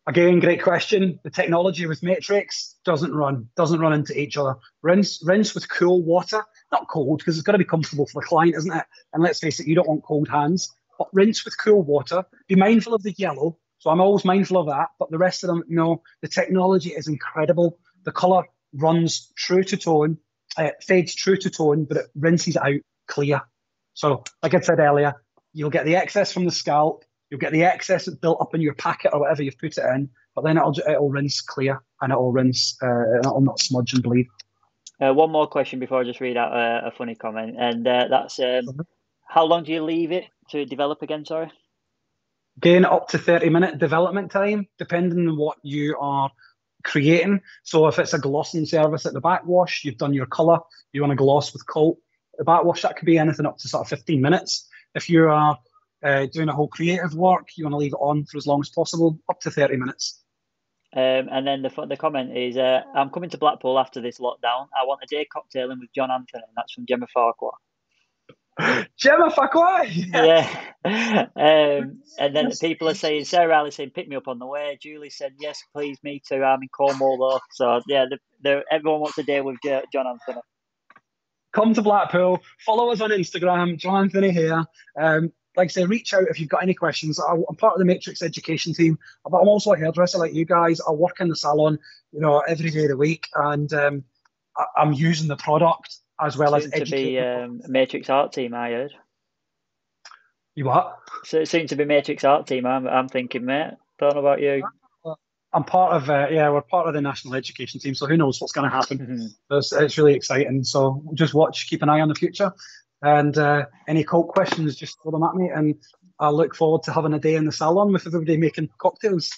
Again, great question. The technology with Matrix doesn't run, doesn't run into each other. Rinse, rinse with cool water, not cold because it's got to be comfortable for the client, isn't it? And let's face it, you don't want cold hands. But rinse with cool water. Be mindful of the yellow. So I'm always mindful of that. But the rest of them, no. The technology is incredible. The color runs true to tone, uh, fades true to tone, but it rinses out clear. So, like I said earlier, you'll get the excess from the scalp, you'll get the excess built up in your packet or whatever you've put it in, but then it'll it'll rinse clear and it'll rinse uh, and it'll not smudge and bleed. Uh, one more question before I just read out a, a funny comment, and uh, that's um, mm-hmm. how long do you leave it to develop again? Sorry. Gain up to 30 minute development time, depending on what you are creating. So if it's a glossing service at the backwash, you've done your colour, you want to gloss with Cult. The backwash, that could be anything up to sort of 15 minutes. If you are uh, doing a whole creative work, you want to leave it on for as long as possible, up to 30 minutes. Um, and then the the comment is, uh, I'm coming to Blackpool after this lockdown. I want a day cocktailing with John Anthoney, and that's from Gemma Farquhar. Gemma Farquhar. Yeah. yeah. Um, and then people are saying, Sarah Riley saying, pick me up on the way. Julie said, yes, please, me too. I'm in Cornwall though. So yeah, the, the, everyone wants a day with John Anthoney. Come to Blackpool. Follow us on Instagram. John Anthoney here. Um, like I say, reach out if you've got any questions. I'm part of the Matrix education team, but I'm also a hairdresser like you guys. I work in the salon, you know, every day of the week, and um, I'm using the product as well soon as to be um, Matrix Art Team. I heard. You what? So it seems to be Matrix Art Team. I'm, I'm thinking, mate. Don't know about you. I'm part of uh, yeah, we're part of the national education team. So who knows what's going to happen? Mm-hmm. It's, it's, really exciting. So just watch, keep an eye on the future, and uh, any cult questions, just throw them at me, and I look forward to having a day in the salon with everybody making cocktails.